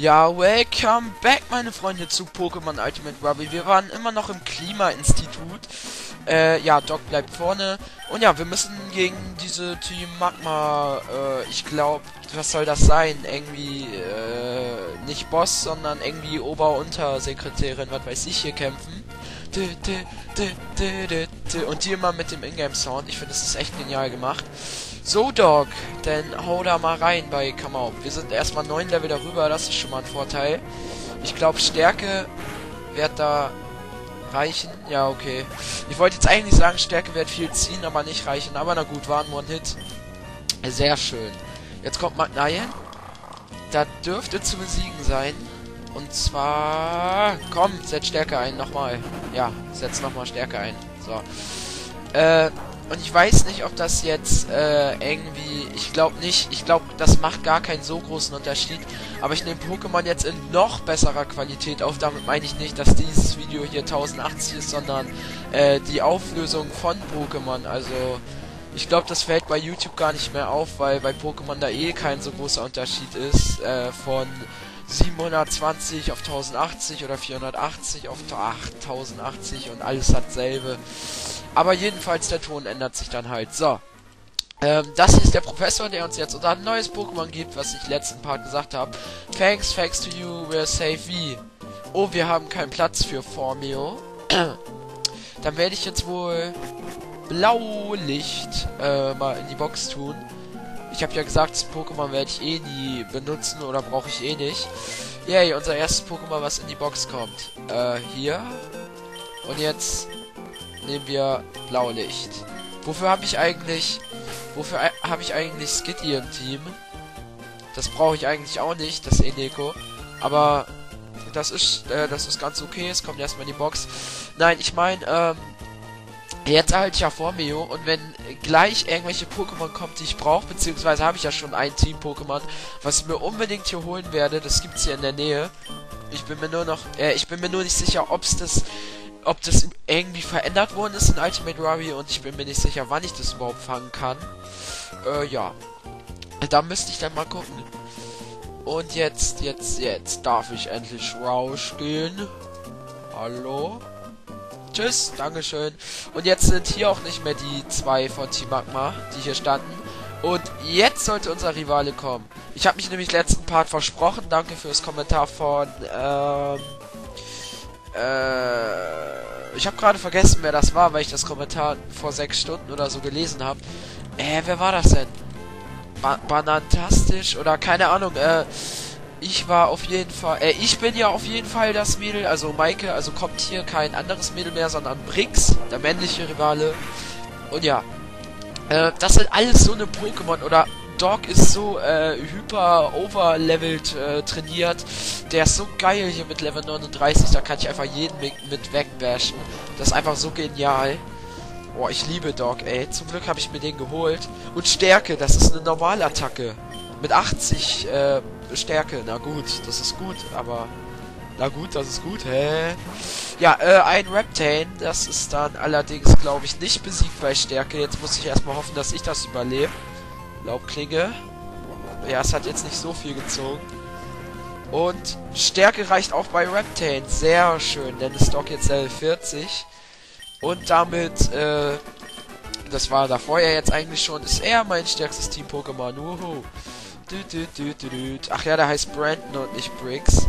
Ja, welcome back, meine Freunde, zu Pokémon Ultimate Ruby. Wir waren immer noch im Klima-Institut. Äh, ja, Doc bleibt vorne. Und ja, wir müssen gegen diese Team Magma, äh, ich glaube, was soll das sein? Irgendwie, äh, nicht Boss, sondern irgendwie Ober-Untersekretärin, was weiß ich, hier kämpfen. Und die immer mit dem Ingame-Sound. Ich finde, das ist echt genial gemacht. So, Dog, dann hau da mal rein bei Kamau. Wir sind erstmal 9 Level darüber, das ist schon mal ein Vorteil. Ich glaube, Stärke wird da reichen. Ja, okay. Ich wollte jetzt eigentlich sagen, Stärke wird viel ziehen, aber nicht reichen. Aber na gut, war ein One-Hit. Sehr schön. Jetzt kommt Magnaien. Da dürfte zu besiegen sein. Und zwar... Komm, setz Stärke ein, nochmal. Ja, setz nochmal Stärke ein. So. Äh, und ich weiß nicht, ob das jetzt äh, irgendwie... Ich glaube nicht. Ich glaube, das macht gar keinen so großen Unterschied. Aber ich nehme Pokémon jetzt in noch besserer Qualität auf. Damit meine ich nicht, dass dieses Video hier 1080 ist, sondern äh, die Auflösung von Pokémon. Also... Ich glaube, das fällt bei YouTube gar nicht mehr auf, weil bei Pokémon da eh kein so großer Unterschied ist. Äh, von 720 auf 1080 oder 480 auf 8080 und alles hat selbe. Aber jedenfalls der Ton ändert sich dann halt. So. Ähm, das ist der Professor, der uns jetzt unser neues Pokémon gibt, was ich letzten Part gesagt habe. Thanks, thanks to you, we're safe wie. Oh, wir haben keinen Platz für Formio. dann werde ich jetzt wohl Blaulicht äh, mal in die Box tun. Ich habe ja gesagt, das Pokémon werde ich eh nie benutzen oder brauche ich eh nicht. Yay, unser erstes Pokémon, was in die Box kommt. Äh, hier. Und jetzt nehmen wir Blaulicht. Wofür habe ich eigentlich... Wofür habe ich eigentlich Skitty im Team? Das brauche ich eigentlich auch nicht, das Eneko. Aber das ist, äh, das ist ganz okay. Es kommt erstmal in die Box. Nein, ich meine, ähm, Jetzt erhalte ich ja Formio und wenn gleich irgendwelche Pokémon kommen, die ich brauche, beziehungsweise habe ich ja schon ein Team-Pokémon, was ich mir unbedingt hier holen werde, das gibt's hier in der Nähe. Ich bin mir nur noch, äh, ich bin mir nur nicht sicher, ob's das, ob das irgendwie verändert worden ist in Ultimate Ruby und ich bin mir nicht sicher, wann ich das überhaupt fangen kann. Äh, ja. Da müsste ich dann mal gucken. Und jetzt, jetzt, jetzt darf ich endlich rausgehen. Hallo? Tschüss, Dankeschön. Und jetzt sind hier auch nicht mehr die zwei von Team Magma, die hier standen. Und jetzt sollte unser Rivale kommen. Ich habe mich nämlich letzten Part versprochen. Danke fürs Kommentar von, ähm, äh, ich habe gerade vergessen, wer das war, weil ich das Kommentar vor sechs Stunden oder so gelesen habe. Äh, wer war das denn? Ba Banantastisch oder keine Ahnung, äh, ich war auf jeden Fall, äh, ich bin ja auf jeden Fall das Mädel, also Maike, also kommt hier kein anderes Mädel mehr, sondern Brix, der männliche Rivale. Und ja, äh, das sind alles so eine Pokémon oder Dog ist so äh, hyper overlevelt äh, trainiert. Der ist so geil hier mit Level 39, da kann ich einfach jeden mit, mit wegbashen. Das ist einfach so genial. Boah, ich liebe Dog, ey. Zum Glück habe ich mir den geholt. Und Stärke, das ist eine Normalattacke. Mit 80 äh, Stärke. Na gut, das ist gut, aber... Na gut, das ist gut, hä? Ja, äh, ein Reptane, das ist dann allerdings, glaube ich, nicht besiegt bei Stärke. Jetzt muss ich erstmal hoffen, dass ich das überlebe. Laubklinge. Ja, es hat jetzt nicht so viel gezogen. Und Stärke reicht auch bei Reptane. Sehr schön, denn es Stock jetzt Level 40. Und damit, äh, das war davor ja jetzt eigentlich schon, ist er mein stärkstes Team-Pokémon. Uhu. Ach ja, der heißt Brandon und nicht Briggs.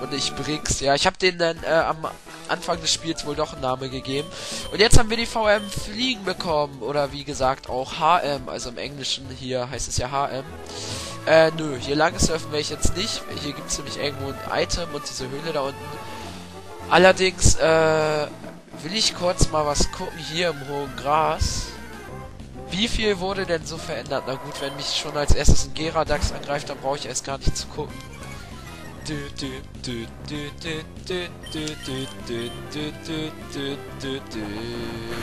Und nicht Briggs. Ja, ich habe den dann äh, am Anfang des Spiels wohl doch einen Namen gegeben. Und jetzt haben wir die VM Fliegen bekommen. Oder wie gesagt auch HM. Also im Englischen hier heißt es ja HM. Äh, nö, hier lang surfen wir jetzt nicht. Hier gibt es nämlich irgendwo ein Item und diese Höhle da unten. Allerdings, äh, will ich kurz mal was gucken hier im hohen Gras. Wie viel wurde denn so verändert? Na gut, wenn mich schon als erstes ein Geradax angreift, dann brauche ich erst gar nicht zu gucken.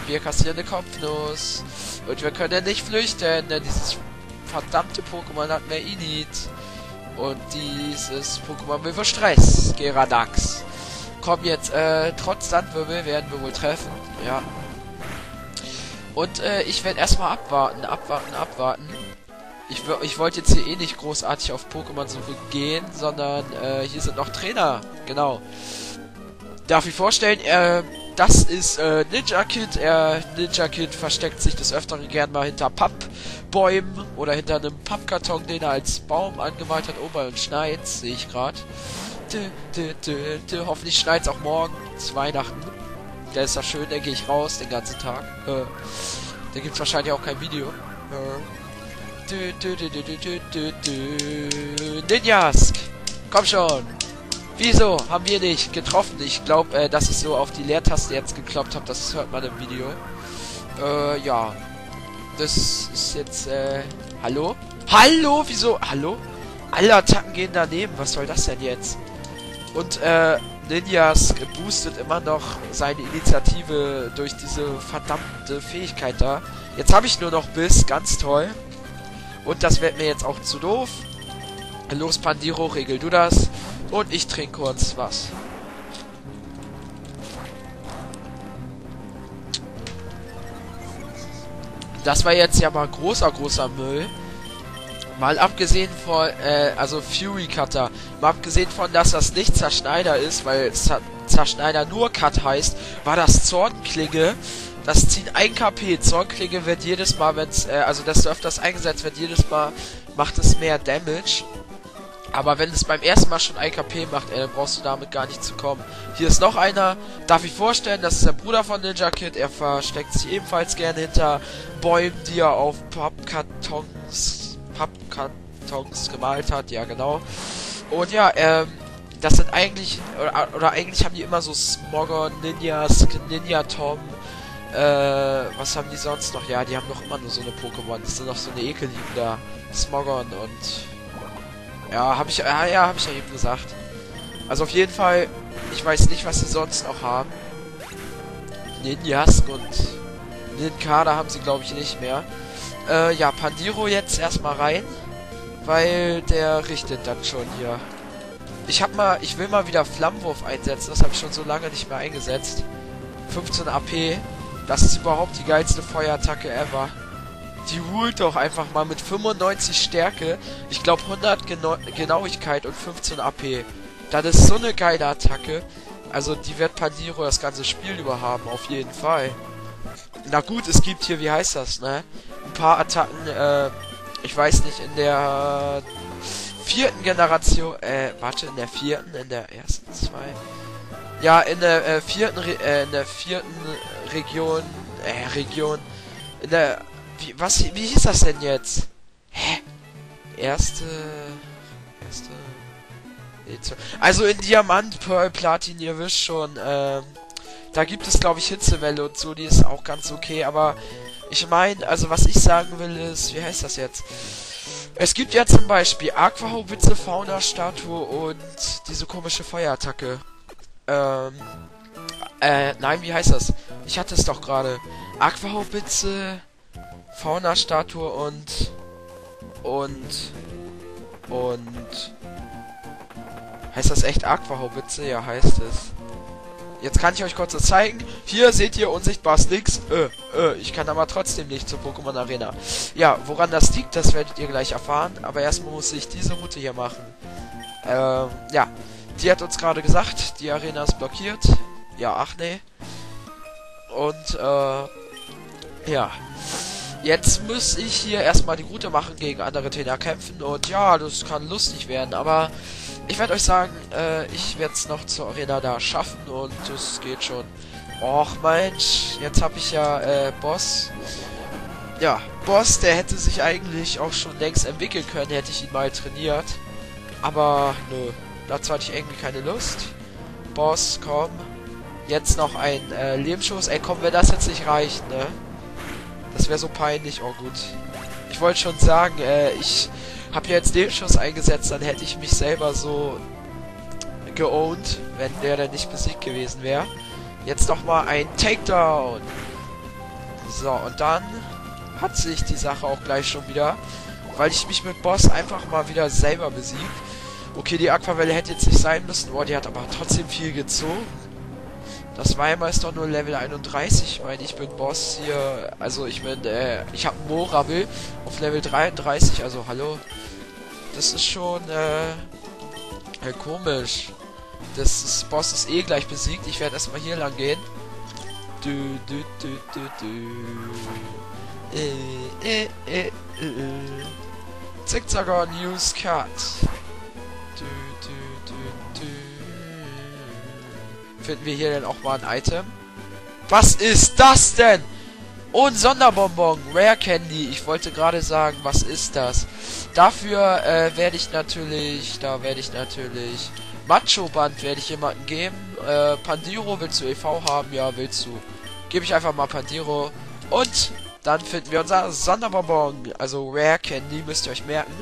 Wir kassieren eine Kopfnuss. Und wir können nicht flüchten, denn dieses verdammte Pokémon hat mehr Init. Und dieses Pokémon will für Stress. Geradax. Komm jetzt, äh, trotz Sandwirbel werden wir wohl treffen. Ja, und äh, ich werde erstmal abwarten, abwarten, abwarten. ich, ich wollte jetzt hier eh nicht großartig auf Pokémon-Suche gehen, sondern äh, hier sind noch Trainer. Genau. Darf ich vorstellen, äh, das ist äh, Ninja Kid. Er, Ninja Kid versteckt sich des Öfteren gern mal hinter Pappbäumen oder hinter einem Pappkarton, den er als Baum angemalt hat. Oh, bei uns schneit's, sehe ich gerade. Hoffentlich schneit's auch morgen zu Weihnachten. Der ist ja schön, gehe ich raus den ganzen Tag. Äh, da gibt's wahrscheinlich auch kein Video. Äh, Ninjask! Komm schon! Wieso haben wir nicht getroffen? Ich glaube, äh, dass ich so auf die Leertaste jetzt gekloppt habe. Das hört man im Video. Äh, ja. Das ist jetzt, äh... Hallo? Hallo? Wieso? Hallo? Alle Attacken gehen daneben. Was soll das denn jetzt? Und, äh... Ninjas boostet immer noch seine Initiative durch diese verdammte Fähigkeit da. Jetzt habe ich nur noch Biss. Ganz toll. Und das wird mir jetzt auch zu doof. Los, Pandiro, regel du das. Und ich trinke kurz was. Das war jetzt ja mal großer, großer Müll. Mal abgesehen von, äh, also Fury Cutter. Mal abgesehen von, dass das nicht Zerschneider ist, weil Zerschneider nur Cut heißt, war das Zornklinge. Das zieht 1 KP. Zornklinge wird jedes Mal, wenn es, äh, also desto öfters eingesetzt wird, jedes Mal macht es mehr Damage. Aber wenn es beim ersten Mal schon IKP macht, ey, dann brauchst du damit gar nicht zu kommen. Hier ist noch einer. Darf ich vorstellen, das ist der Bruder von Ninja Kid. Er versteckt sich ebenfalls gerne hinter Bäumen, die er auf Pappkartons, Pappkartons gemalt hat. Ja, genau. Und ja, ähm, das sind eigentlich, oder, oder eigentlich haben die immer so Smogger, Ninjas, Ninja Tom, äh, was haben die sonst noch? Ja, die haben noch immer nur so eine Pokémon. Das sind noch so eine Ekelliebender Smogon und ja, habe ich, ja, ja, habe ich ja eben gesagt. Also auf jeden Fall, ich weiß nicht, was sie sonst noch haben. Ninjask und Ninkada haben sie, glaube ich, nicht mehr. Äh, ja, Pandiro jetzt erstmal rein, weil der richtet dann schon hier. Ich hab mal, ich will mal wieder Flammenwurf einsetzen, das habe ich schon so lange nicht mehr eingesetzt. 15 AP, das ist überhaupt die geilste Feuerattacke ever. Die holt doch einfach mal mit 95 Stärke, ich glaube 100 Gena Genauigkeit und 15 AP. Das ist so eine geile Attacke. Also die wird Pandiro das ganze Spiel über haben, auf jeden Fall. Na gut, es gibt hier, wie heißt das, ne? Paar Attacken, äh, ich weiß nicht, in der vierten Generation, äh, warte, in der vierten, in der ersten, zwei. Ja, in der äh, vierten, Re äh, in der vierten Region, äh, Region, in der wie, was, wie hieß das denn jetzt? Hä? Erste... Erste... Also in Diamant, Pearl, Platin, ihr wisst schon, ähm... Da gibt es, glaube ich, Hitzewelle und so, die ist auch ganz okay, aber... Ich meine, also was ich sagen will ist... Wie heißt das jetzt? Es gibt ja zum Beispiel Aquahaubitze, Fauna-Statue und diese komische Feuerattacke. Ähm... Äh, nein, wie heißt das? Ich hatte es doch gerade. Aquahaubitze... Fauna-Statue und und und heißt das echt Aquahaubitze? Ja, heißt es. Jetzt kann ich euch kurz das zeigen. Hier seht ihr unsichtbar Sticks. Äh, äh, ich kann aber trotzdem nicht zur Pokémon Arena. Ja, woran das liegt, das werdet ihr gleich erfahren. Aber erstmal muss ich diese Route hier machen. Ähm, ja. Die hat uns gerade gesagt, die Arena ist blockiert. Ja, ach nee. Und, äh, ja. Jetzt muss ich hier erstmal die Route machen, gegen andere Trainer kämpfen und ja, das kann lustig werden, aber ich werde euch sagen, äh, ich werde es noch zur Arena da schaffen und das geht schon. Och Mensch, jetzt habe ich ja äh, Boss. Ja, Boss, der hätte sich eigentlich auch schon längst entwickeln können, hätte ich ihn mal trainiert. Aber nö, dazu hatte ich irgendwie keine Lust. Boss, komm. Jetzt noch ein äh, Lebensschuss. Ey, komm, wenn das jetzt nicht reicht, ne? Das wäre so peinlich. Oh gut. Ich wollte schon sagen, äh, ich habe ja jetzt den Schuss eingesetzt, dann hätte ich mich selber so geowned, wenn der dann nicht besiegt gewesen wäre. Jetzt noch mal ein Takedown. So, und dann hat sich die Sache auch gleich schon wieder, weil ich mich mit Boss einfach mal wieder selber besiegt. Okay, die Aquavelle hätte jetzt nicht sein müssen, oh, die hat aber trotzdem viel gezogen. Das Weimar ist doch nur Level 31. Ich meine, ich bin Boss hier. Also ich bin, äh, ich habe Morabel auf Level 33. Also hallo. Das ist schon, äh, äh komisch. Das ist, Boss ist eh gleich besiegt. Ich werde erstmal hier lang gehen. Du, du, du, du, du. Äh, äh, äh, äh. Zickzacker News Cut. Du, du, du, du. Finden wir hier denn auch mal ein Item? Was ist das denn? Ein Sonderbonbon. Rare Candy. Ich wollte gerade sagen, was ist das? Dafür äh, werde ich natürlich, da werde ich natürlich Macho Band werde ich jemanden geben. Äh, Pandiro willst du EV haben? Ja, willst du. Gebe ich einfach mal Pandiro. Und dann finden wir unser Sonderbonbon, also Rare Candy, müsst ihr euch merken.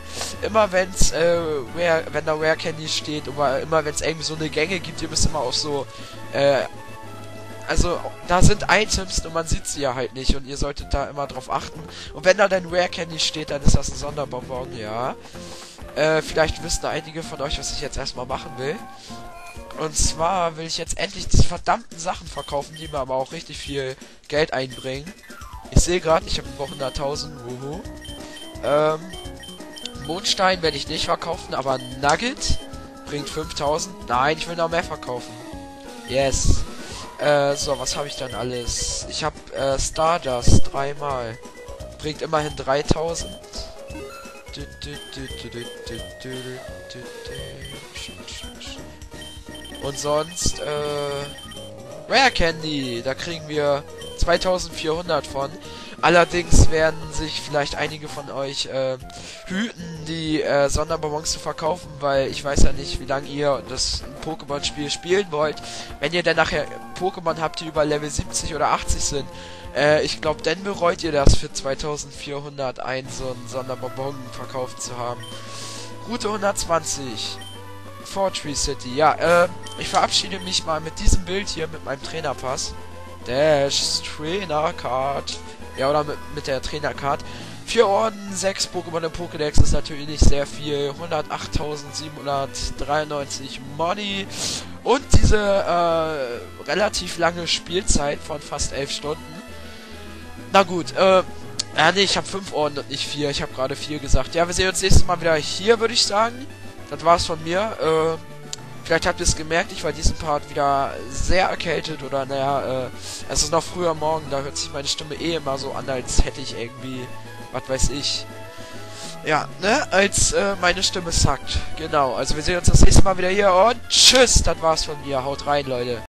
Immer wenn's, äh, Rare, wenn da Rare Candy steht, oder immer wenn es irgendwie so eine Gänge gibt, ihr müsst immer auch so, äh, also da sind Items und man sieht sie ja halt nicht und ihr solltet da immer drauf achten. Und wenn da dann Rare Candy steht, dann ist das ein Sonderbonbon, ja. Äh, vielleicht wissen einige von euch, was ich jetzt erstmal machen will. Und zwar will ich jetzt endlich diese verdammten Sachen verkaufen, die mir aber auch richtig viel Geld einbringen. Ich sehe gerade, ich habe über 100.000. Wuhu. Ähm, Mondstein werde ich nicht verkaufen, aber Nugget bringt 5000. Nein, ich will noch mehr verkaufen. Yes. Äh, so, was habe ich dann alles? Ich habe äh, Stardust dreimal. Bringt immerhin 3000. Und sonst, äh, Rare Candy. Da kriegen wir 2400 von. Allerdings werden sich vielleicht einige von euch äh, hüten, die äh, Sonderbonbons zu verkaufen, weil ich weiß ja nicht, wie lange ihr das Pokémon-Spiel spielen wollt. Wenn ihr dann nachher Pokémon habt, die über Level 70 oder 80 sind, äh, ich glaube, dann bereut ihr das für 2400 ein, so einen Sonderbonbon verkauft zu haben. Route 120. Fortree City. Ja, äh, ich verabschiede mich mal mit diesem Bild hier, mit meinem Trainerpass. Dash Trainer Card. Ja, oder mit, mit der Trainer Card. Vier Orden, sechs Pokémon im Pokédex ist natürlich nicht sehr viel. 108.793 Money. Und diese äh, relativ lange Spielzeit von fast elf Stunden. Na gut, äh, ja, nee, ich habe fünf Orden und nicht vier. Ich habe gerade vier gesagt. Ja, wir sehen uns nächstes Mal wieder hier, würde ich sagen. Das war's von mir. Äh, Vielleicht habt ihr es gemerkt, ich war diesen Part wieder sehr erkältet oder naja, äh, es ist noch früher Morgen, da hört sich meine Stimme eh immer so an, als hätte ich irgendwie, was weiß ich, ja, ne, als äh, meine Stimme sackt. Genau, also wir sehen uns das nächste Mal wieder hier und tschüss, das war's von mir, haut rein, Leute.